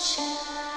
是。